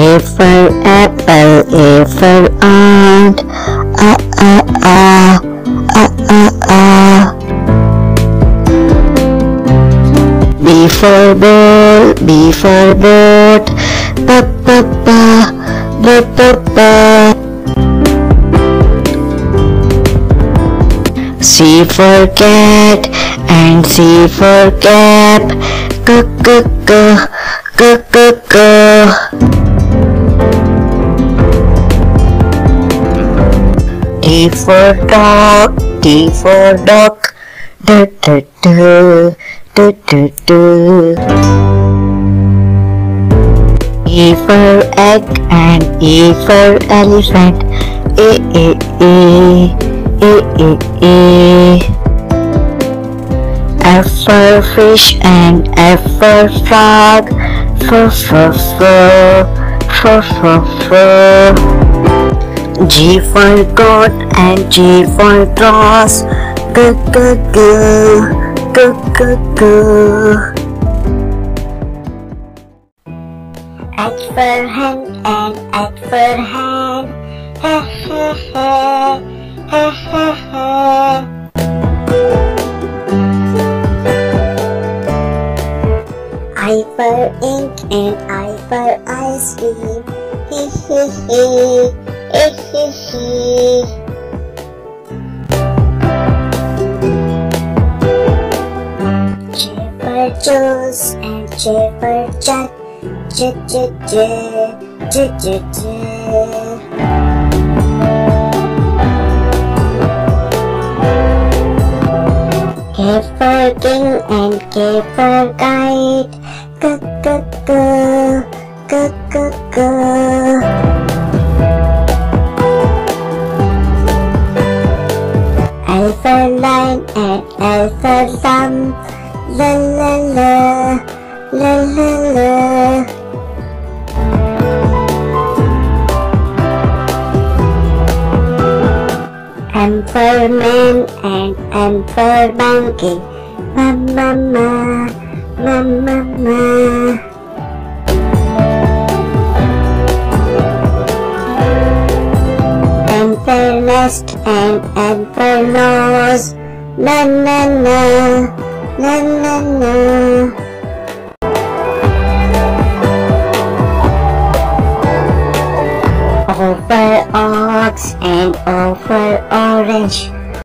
A for apple, A for ant. Ah ah ah, ah ah ah. B for ball, B for boat. Ba ba ba, ba ba ba. C for cat and C for cap. K k k D for dog, D for dog. Du du du, du du du. E for egg and E for elephant. E e e, e e e. F for fish and F for frog. F for fur, f for fur. G for goat and G for grass. G g g, g g g. H for hen and H for hen. Ha ha ha, ha ha ha. I for ink and I for ice cream. Hee hee hee, hee hee hee. J for juice and J for jet. J j j, j j j. K for king and K for kite. G g g, For and L for lamb. La la la, la la la. For man and for monkey. Ma ma, ma and N for. Na na na, na na na. Over ox and over orange.